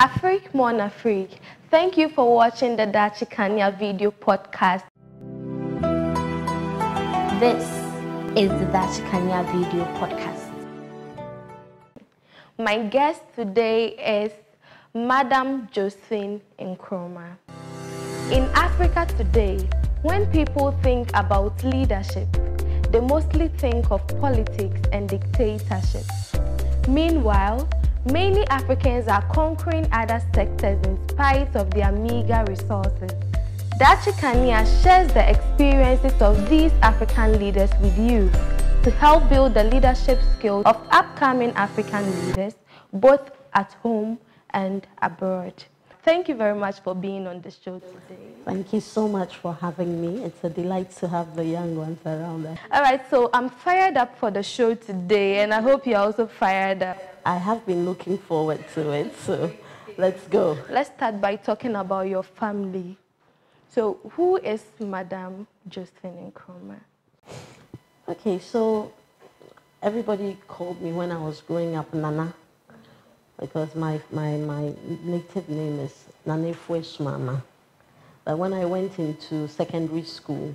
Afrik Mon Afrik, thank you for watching the Daakye Kanea video podcast. This is the Daakye Kanea video podcast. My guest today is Madam Josephine Nkrumah. In Africa today, when people think about leadership, they mostly think of politics and dictatorship. Meanwhile, many Africans are conquering other sectors in spite of their meager resources. Daakye Kanea shares the experiences of these African leaders with you to help build the leadership skills of upcoming African leaders, both at home and abroad. Thank you very much for being on the show today. Thank you so much for having me. It's a delight to have the young ones around us. All right, so I'm fired up for the show today, and I hope you're also fired up. I have been looking forward to it, so let's go. Let's start by talking about your family. So, who is Madame Josephine Nkrumah? Okay, so everybody called me when I was growing up Nana because my, my, my native name is Nanefwesh Mama. But when I went into secondary school,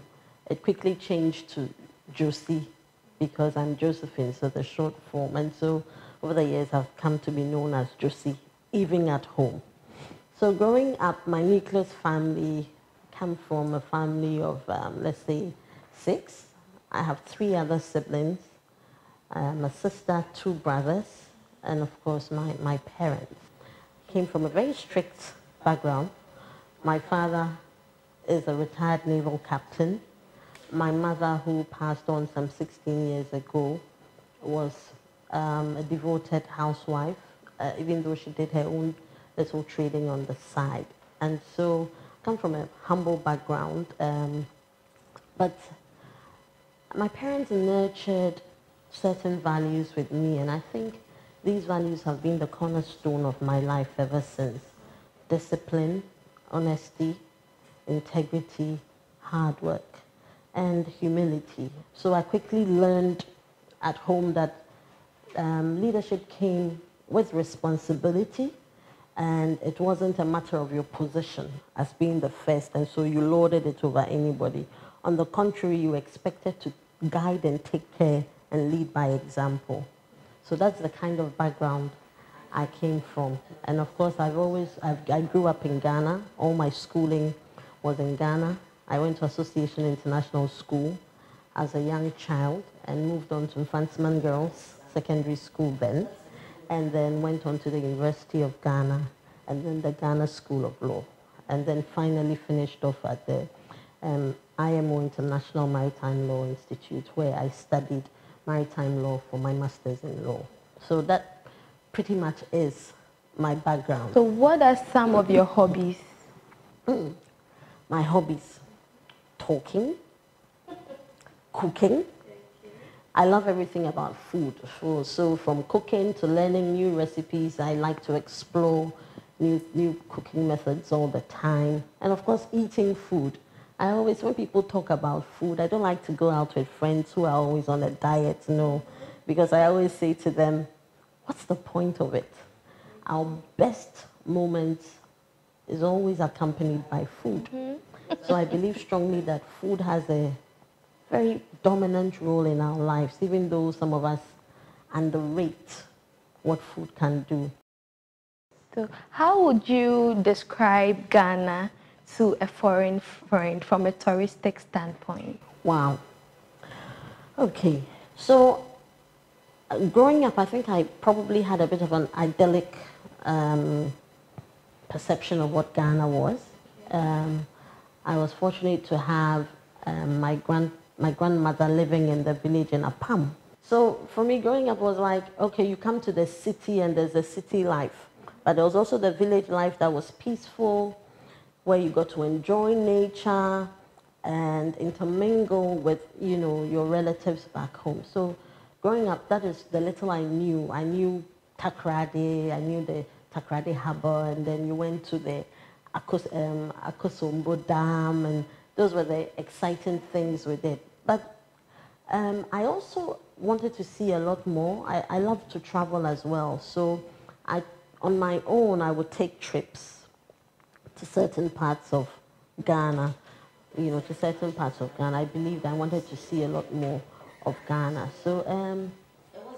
it quickly changed to Josie because I'm Josephine, so the short form. And so over the years, I've come to be known as Josie, even at home. So growing up, my nucleus family come from a family of, um, let's say, six. I have three other siblings, um, a sister, two brothers, and of course my, my parents. Came from a very strict background. My father is a retired naval captain. My mother, who passed on some 16 years ago, was um, a devoted housewife, uh, even though she did her own little trading on the side. And so I come from a humble background, um, but my parents nurtured certain values with me, and I think these values have been the cornerstone of my life ever since. Discipline, honesty, integrity, hard work, and humility. So I quickly learned at home that um, leadership came with responsibility and it wasn't a matter of your position as being the first and so you lorded it over anybody. On the contrary, you expected to guide and take care and lead by example. So that's the kind of background I came from. And of course, I've always, I've, i grew up in Ghana. All my schooling was in Ghana. I went to Association International School as a young child and moved on to Infantsman Girls Secondary School then. And then went on to the University of Ghana and then the Ghana School of Law. And then finally finished off at the um, IMO International Maritime Law Institute where I studied maritime law for my master's in law. So that pretty much is my background. So what are some of your hobbies? Mm. My hobbies, talking, cooking. I love everything about food. So, from cooking to learning new recipes, I like to explore new, new cooking methods all the time. And of course, eating food. I always, when people talk about food, I don't like to go out with friends who are always on a diet, no, because I always say to them, what's the point of it? Our best moment is always accompanied by food. Mm-hmm. so I believe strongly that food has a very dominant role in our lives, even though some of us underrate what food can do. So how would you describe Ghana to a foreign friend from a touristic standpoint? Wow. Okay, so uh, growing up, I think I probably had a bit of an idyllic um, perception of what Ghana was. Um, I was fortunate to have um, my grand my grandmother living in the village in Apam. So for me, growing up was like, okay, you come to the city and there's a city life, but there was also the village life that was peaceful, where you got to enjoy nature and intermingle with, you know, your relatives back home. So growing up, that is the little I knew. I knew Takoradi, I knew the Takoradi Harbor, and then you went to the Akos, um, Akosombo Dam, and those were the exciting things we did. But um, I also wanted to see a lot more. I, I love to travel as well. So I on my own, I would take trips to certain parts of Ghana, you know, to certain parts of Ghana. I believed I wanted to see a lot more of Ghana. So um,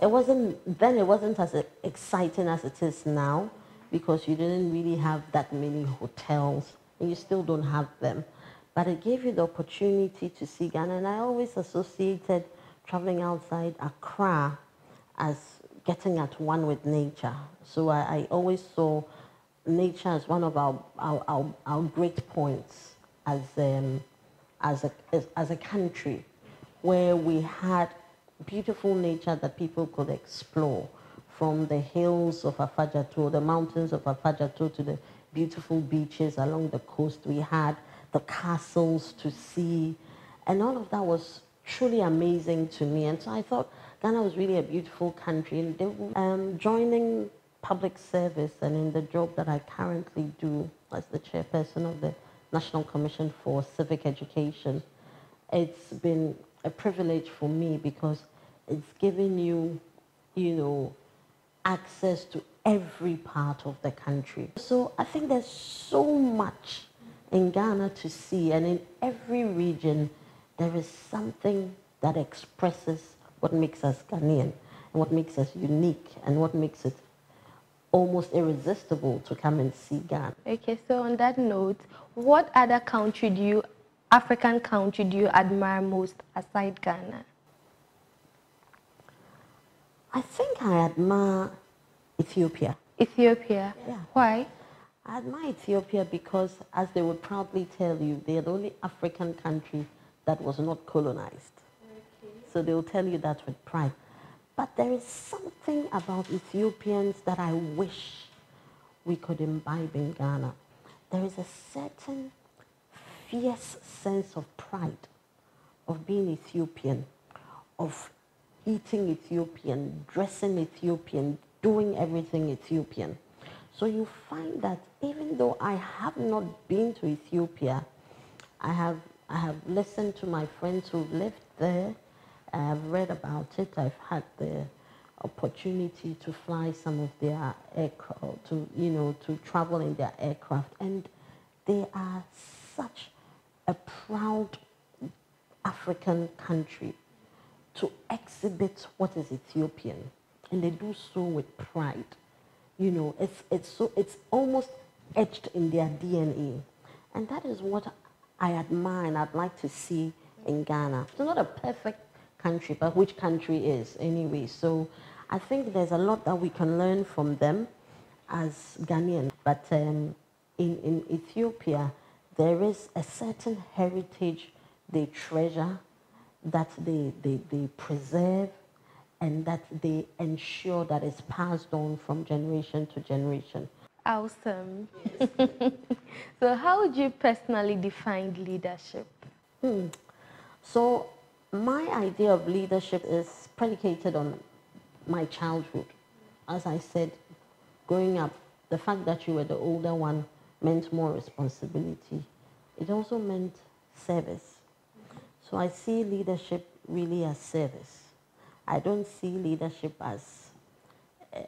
it wasn't, then it wasn't as exciting as it is now because you didn't really have that many hotels and you still don't have them. But it gave you the opportunity to see Ghana. And I always associated traveling outside Accra as getting at one with nature. So I, I always saw nature as one of our, our, our, our great points as, um, as, a, as, as a country where we had beautiful nature that people could explore from the hills of Afadjato, the mountains of Afadjato to the beautiful beaches along the coast. We had the castles to see and all of that was truly amazing to me. And so I thought Ghana was really a beautiful country. And they, um, joining public service and in the job that I currently do as the chairperson of the National Commission for Civic Education, it's been a privilege for me because it's given you, you know, access to every part of the country. So I think there's so much in Ghana to see and in every region there is something that expresses what makes us Ghanaian and what makes us unique and what makes it almost irresistible to come and see Ghana. Okay, so on that note, what other country do you, African country do you admire most aside Ghana? I think I admire Ethiopia. Ethiopia? Yeah. Why? I admire Ethiopia because, as they would proudly tell you, they are the only African country that was not colonized. Okay. So they will tell you that with pride. But there is something about Ethiopians that I wish we could imbibe in Ghana. There is a certain fierce sense of pride of being Ethiopian, of eating Ethiopian, dressing Ethiopian, doing everything Ethiopian. So you find that even though I have not been to Ethiopia, I have I have listened to my friends who've lived there. I've read about it. I've had the opportunity to fly some of their aircraft, to, you know, to travel in their aircraft. And they are such a proud African country to exhibit what is Ethiopian. And they do so with pride. You know, it's, it's, so, it's almost etched in their DNA. And that is what I admire and I'd like to see in Ghana. It's not a perfect country, but which country is anyway? So I think there's a lot that we can learn from them as Ghanaians. But um, in, in Ethiopia, there is a certain heritage they treasure, that they, they, they preserve, and that they ensure that it's passed on from generation to generation. Awesome. Yes. so how would you personally define leadership? Hmm. So my idea of leadership is predicated on my childhood. As I said, growing up, the fact that you were the older one meant more responsibility. It also meant service. So I see leadership really as service. I don't see leadership as a,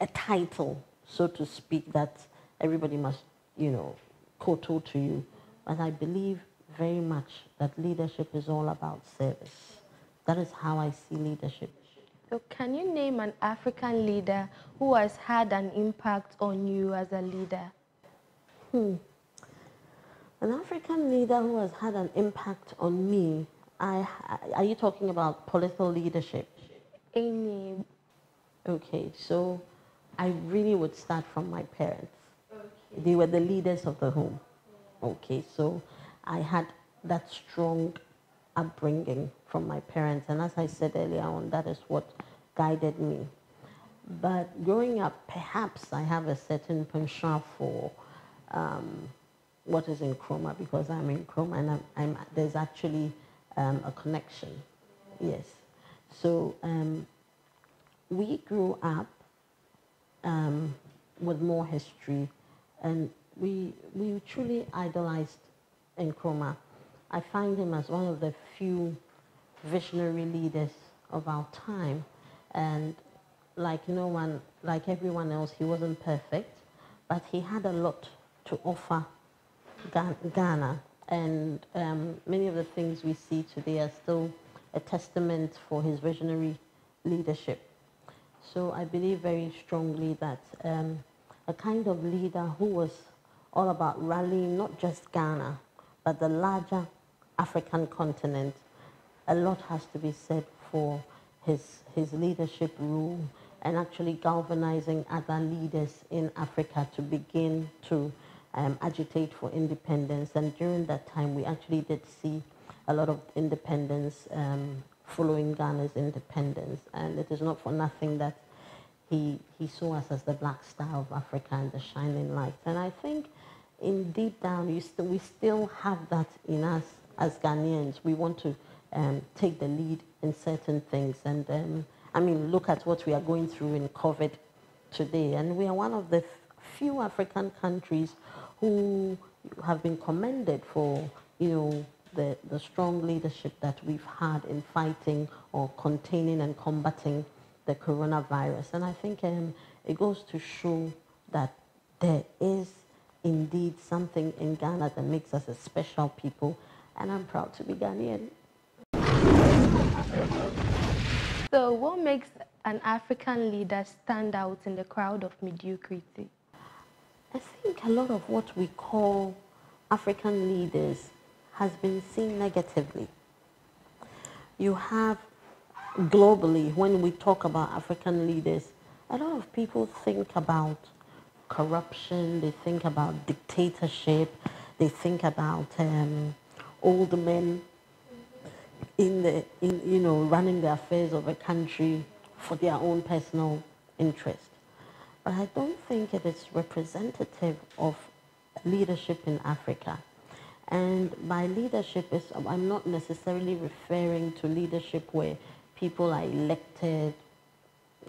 a title so to speak, that everybody must, you know, kowtow to you. But I believe very much that leadership is all about service. That is how I see leadership. So can you name an African leader who has had an impact on you as a leader? Hmm. An African leader who has had an impact on me, I, are you talking about political leadership? Any. Okay, so I really would start from my parents. Okay. They were the leaders of the home. Okay, so I had that strong upbringing from my parents. And as I said earlier on, that is what guided me. But growing up, perhaps I have a certain penchant for um, what is Nkrumah because I'm in Nkrumah and I'm, I'm, there's actually um, a connection. Yes. So um, we grew up um, with more history. And we, we truly idolized Nkrumah. I find him as one of the few visionary leaders of our time. And like no one, like everyone else, he wasn't perfect, but he had a lot to offer Ghana. And um, many of the things we see today are still a testament for his visionary leadership. So I believe very strongly that um, a kind of leader who was all about rallying not just Ghana, but the larger African continent. A lot has to be said for his, his leadership rule and actually galvanizing other leaders in Africa to begin to um, agitate for independence. And during that time, we actually did see a lot of independence um, following Ghana's independence. And it is not for nothing that he, he saw us as the black star of Africa and the shining light. And I think in deep down, st we still have that in us as Ghanaians. We want to um, take the lead in certain things. And um, I mean, look at what we are going through in COVID today. And we are one of the few African countries who have been commended for, you know, the, the strong leadership that we've had in fighting or containing and combating the coronavirus. And I think um, it goes to show that there is indeed something in Ghana that makes us a special people. And I'm proud to be Ghanaian. So what makes an African leader stand out in the crowd of mediocrity? I think a lot of what we call African leaders has been seen negatively. You have globally, when we talk about African leaders, a lot of people think about corruption, they think about dictatorship, they think about um, old men in the, in, you know, running the affairs of a country for their own personal interest. But I don't think it is representative of leadership in Africa. And by leadership, is, I'm not necessarily referring to leadership where people are elected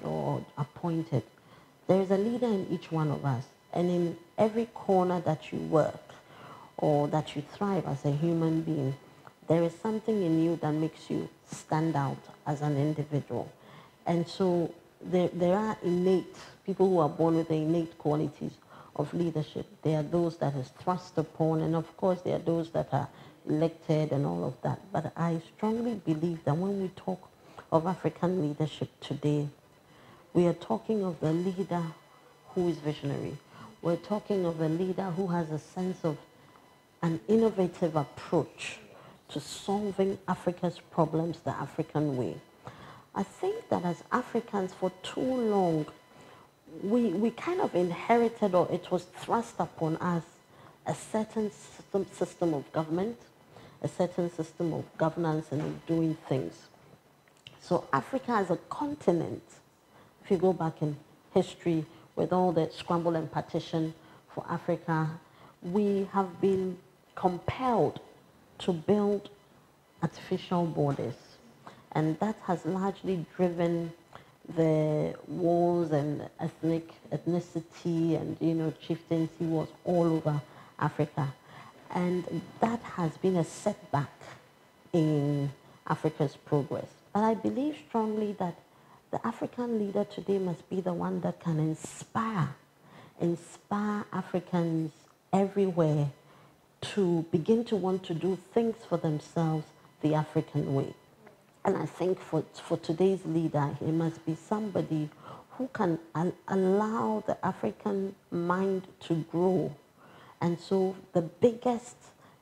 or appointed. There is a leader in each one of us. And in every corner that you work or that you thrive as a human being, there is something in you that makes you stand out as an individual. And so there, there are innate, people who are born with the innate qualities of leadership. There are those that is thrust upon, and of course there are those that are elected and all of that. But I strongly believe that when we talk of African leadership today, we are talking of the leader who is visionary. We're talking of a leader who has a sense of an innovative approach to solving Africa's problems the African way. I think that as Africans for too long, we, we kind of inherited or it was thrust upon us a certain system, system of government, a certain system of governance and of doing things. So Africa as a continent, if you go back in history with all the scramble and partition for Africa, we have been compelled to build artificial borders. And that has largely driven the wars and ethnic ethnicity and you know chieftaincy wars all over Africa. And that has been a setback in Africa's progress. But I believe strongly that the African leader today must be the one that can inspire, inspire Africans everywhere to begin to want to do things for themselves the African way. And I think for, for today's leader, he must be somebody who can al allow the African mind to grow. And so the biggest,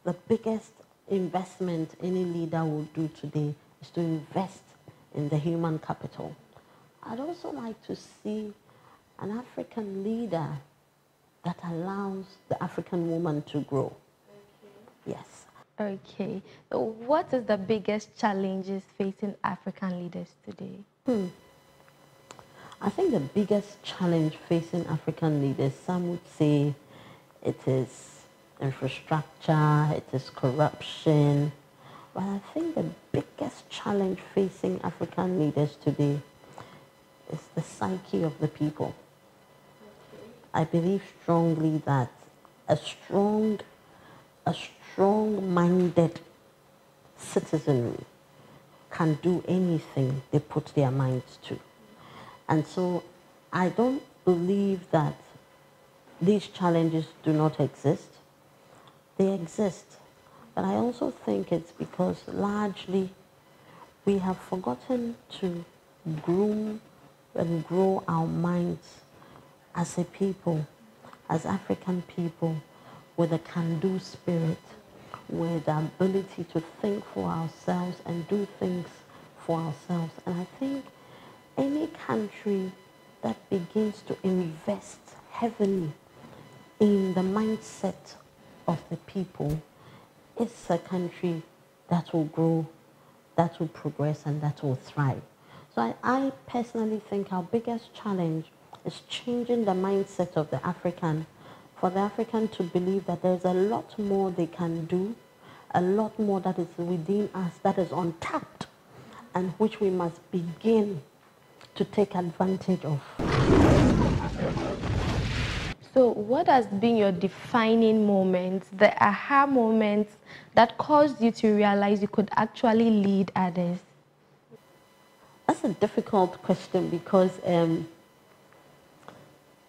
the biggest investment any leader will do today is to invest in the human capital. I'd also like to see an African leader that allows the African woman to grow. Yes. Okay. So what is the biggest challenges facing African leaders today? Hmm. I think the biggest challenge facing African leaders, some would say it is infrastructure, it is corruption. But I think the biggest challenge facing African leaders today is the psyche of the people. I believe strongly that a strong, a strong-minded citizenry can do anything they put their minds to. And so I don't believe that these challenges do not exist. They exist. But I also think it's because largely we have forgotten to groom and grow our minds as a people, as African people, with a can-do spirit, with the ability to think for ourselves and do things for ourselves. And I think any country that begins to invest heavily in the mindset of the people is a country that will grow, that will progress, and that will thrive. So I, I personally think our biggest challenge is changing the mindset of the African, for the African to believe that there's a lot more they can do, a lot more that is within us that is untapped, and which we must begin to take advantage of. So what has been your defining moment, the aha moments that caused you to realize you could actually lead others? That's a difficult question because um,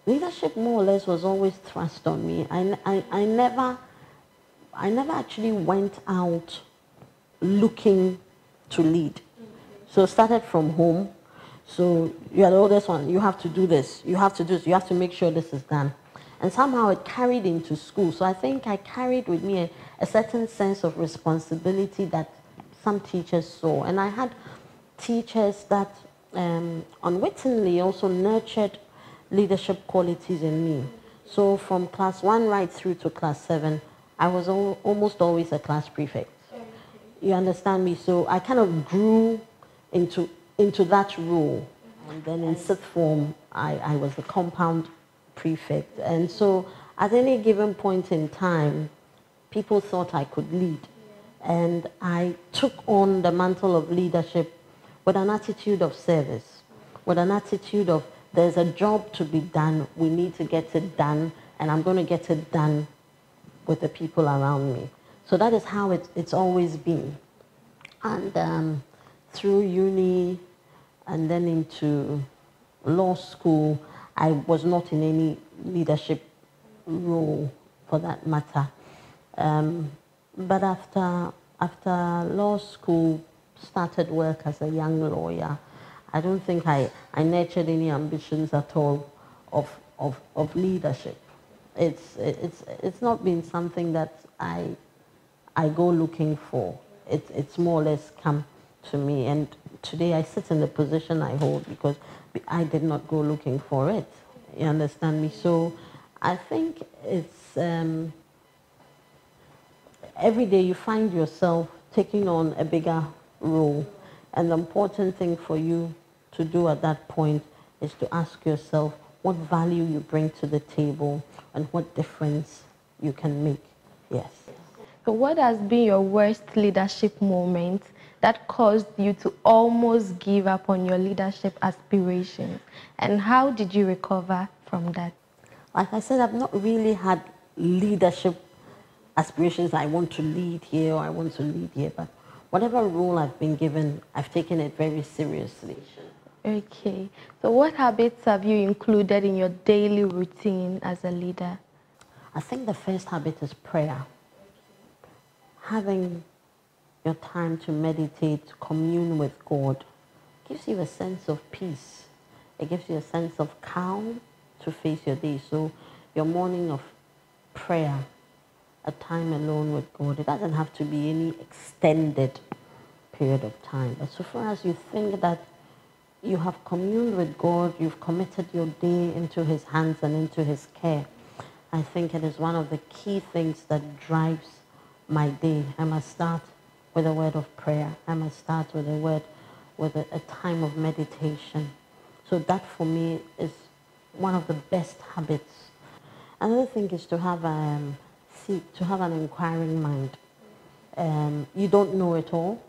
leadership more or less was always thrust on me. I, I, I, never, I never actually went out looking to lead. So started from home. So you are the oldest one. You have to do this. You have to do this. You have to make sure this is done. And somehow it carried into school. So I think I carried with me a, a certain sense of responsibility that some teachers saw. And I had teachers that um, unwittingly also nurtured leadership qualities in me. So from class one right through to class seven, I was al almost always a class prefect. You understand me? So I kind of grew into, into that role. And then in sixth form, I, I was the compound prefect. And so at any given point in time, people thought I could lead. And I took on the mantle of leadership with an attitude of service, with an attitude of there's a job to be done, we need to get it done, and I'm going to get it done with the people around me. So that is how it, it's always been. And um, through uni and then into law school, I was not in any leadership role for that matter. Um, but after, after law school, started work as a young lawyer, I don't think I, I nurtured any ambitions at all of, of, of leadership. It's, it's, it's not been something that I, I go looking for. It, it's more or less come to me. And today I sit in the position I hold because I did not go looking for it. You understand me? So I think it's um, every day you find yourself taking on a bigger role. And the important thing for you to do at that point is to ask yourself what value you bring to the table and what difference you can make. Yes. So what has been your worst leadership moment that caused you to almost give up on your leadership aspirations? And how did you recover from that? Like I said, I've not really had leadership aspirations. I want to lead here or I want to lead here, but whatever role I've been given, I've taken it very seriously. Okay. So what habits have you included in your daily routine as a leader? I think the first habit is prayer. Having your time to meditate, to commune with God, gives you a sense of peace. It gives you a sense of calm to face your day. So your morning of prayer a time alone with God. It doesn't have to be any extended period of time. But so far as you think that you have communed with God, you've committed your day into his hands and into his care, I think it is one of the key things that drives my day. I must start with a word of prayer. I must start with a word, with a, a time of meditation. So that for me is one of the best habits. Another thing is to have um, seek to have an inquiring mind. Um, you don't know it all.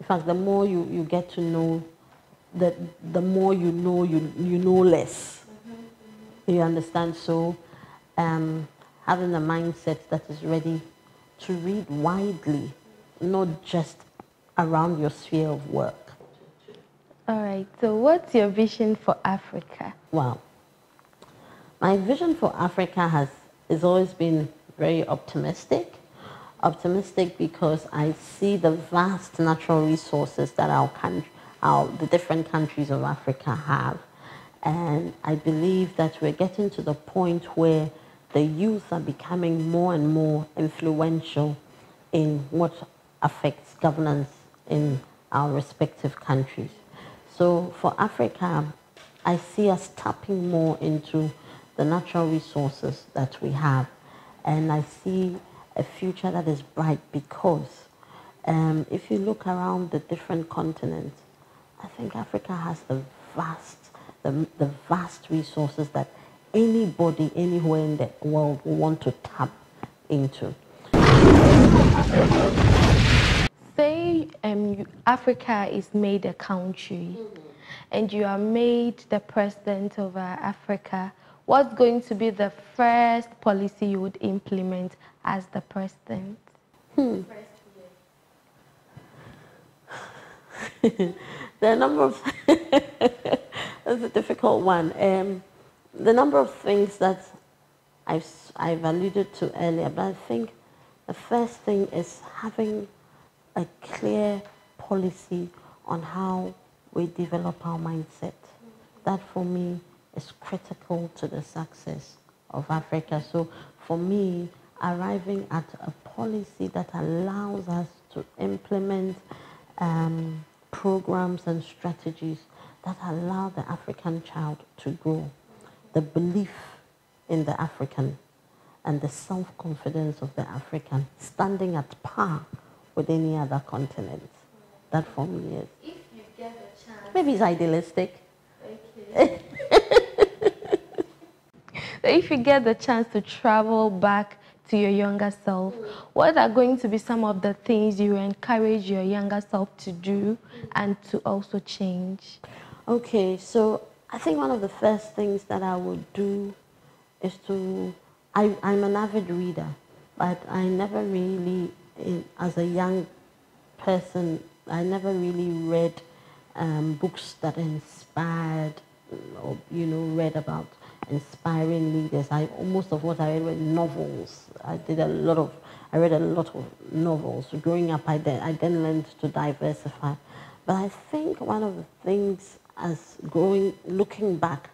In fact, the more you, you get to know, the, the more you know, you, you know less. Mm-hmm. You understand? So um, having a mindset that is ready to read widely, not just around your sphere of work. All right. So, what's your vision for Africa? Well, my vision for Africa has, has always been very optimistic. Optimistic because I see the vast natural resources that our country, the different countries of Africa have. And I believe that we're getting to the point where the youth are becoming more and more influential in what affects governance in our respective countries. So for Africa, I see us tapping more into the natural resources that we have. And I see a future that is bright because um, if you look around the different continents, I think Africa has the vast, the, the vast resources that anybody anywhere in the world will want to tap into. Say um, Africa is made a country mm -hmm. and you are made the president of uh, Africa. What's going to be the first policy you would implement as the president? Hmm. the number of that's a difficult one. Um, the number of things that I've I've alluded to earlier, but I think the first thing is having a clear policy on how we develop our mindset. That for me is critical to the success of Africa. So for me, arriving at a policy that allows us to implement um, programs and strategies that allow the African child to grow. The belief in the African and the self-confidence of the African standing at par with any other continent. That for me is. If you get a chance. Maybe it's idealistic. Okay. so if you get the chance to travel back to your younger self, what are going to be some of the things you encourage your younger self to do and to also change? Okay, so I think one of the first things that I would do is to, I, I'm an avid reader, but I never really as a young person, I never really read um, books that inspired or, you know, read about inspiring leaders. I, most of what I read were novels. I did a lot of, I read a lot of novels. Growing up, I then, I then learned to diversify. But I think one of the things as growing, looking back,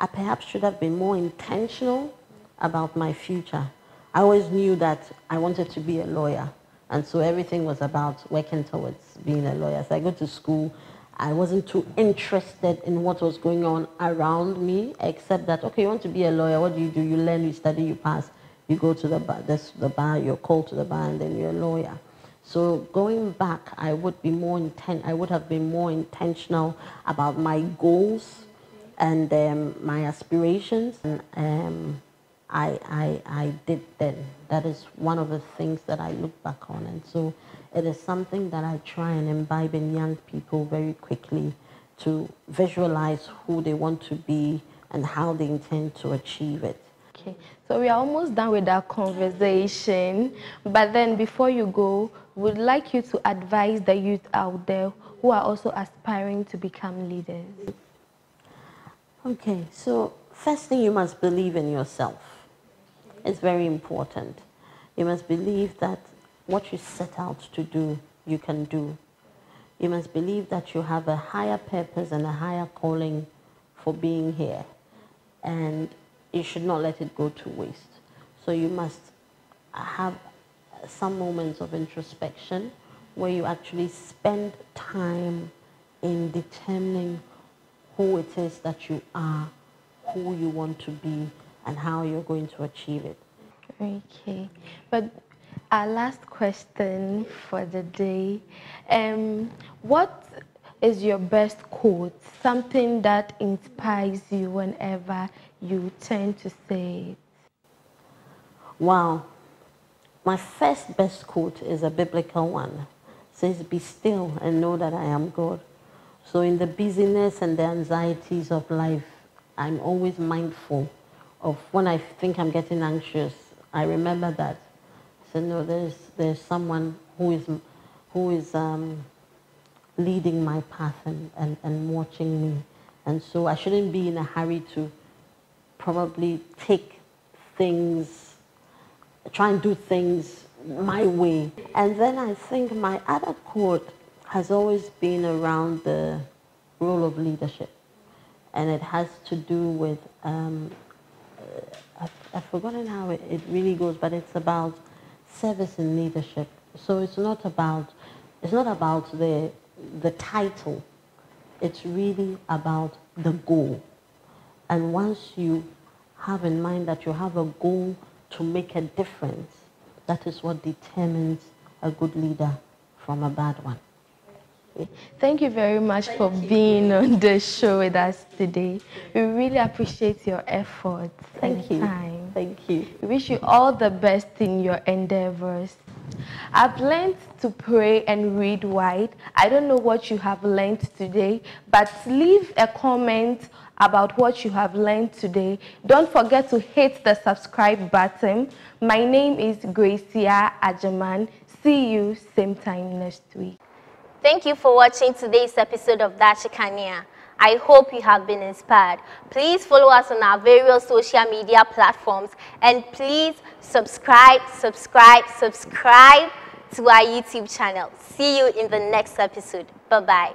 I perhaps should have been more intentional about my future. I always knew that I wanted to be a lawyer. And so everything was about working towards being a lawyer. So I go to school. I wasn't too interested in what was going on around me, except that, okay, you want to be a lawyer, what do you do? You learn, you study, you pass. You go to the bar, this, the bar, you're called to the bar, and then you're a lawyer. So going back, I would be more intent. I would have been more intentional about my goals and um, my aspirations. And, um, I, I, I did then. That is one of the things that I look back on. And so it is something that I try and imbibe in young people very quickly to visualize who they want to be and how they intend to achieve it. Okay, so we are almost done with our conversation. But then before you go, we'd like you to advise the youth out there who are also aspiring to become leaders. Okay, so first thing you must believe in yourself It's very important. You must believe that what you set out to do, you can do. You must believe that you have a higher purpose and a higher calling for being here. And you should not let it go to waste. So you must have some moments of introspection where you actually spend time in determining who it is that you are, who you want to be, and how you're going to achieve it. Okay, but our last question for the day. Um, what is your best quote? Something that inspires you whenever you turn to say it. Wow. My first best quote is a biblical one. It says, be still and know that I am God. So in the busyness and the anxieties of life, I'm always mindful of when I think I'm getting anxious, I remember that. Said, no, there's, there's someone who is, who is um, leading my path and, and, and watching me. And so I shouldn't be in a hurry to probably take things, try and do things my way. And then I think my other quote has always been around the role of leadership. And it has to do with, um, I've, I've, forgotten how it, it really goes, but it's about service and leadership. So it's not about, it's not about the, the title. It's really about the goal. And once you have in mind that you have a goal to make a difference, that is what determines a good leader from a bad one. Thank you very much Thank for you. being on the show with us today. We really appreciate your efforts. Thank you. Time. Thank you. We wish you all the best in your endeavors. I've learned to pray and read wide. I don't know what you have learned today, but leave a comment about what you have learned today. Don't forget to hit the subscribe button. My name is Gracia Ajaman. See you same time next week. Thank you for watching today's episode of Daakye Kanea. I hope you have been inspired. Please follow us on our various social media platforms and please subscribe, subscribe, subscribe to our YouTube channel. See you in the next episode. Bye-bye.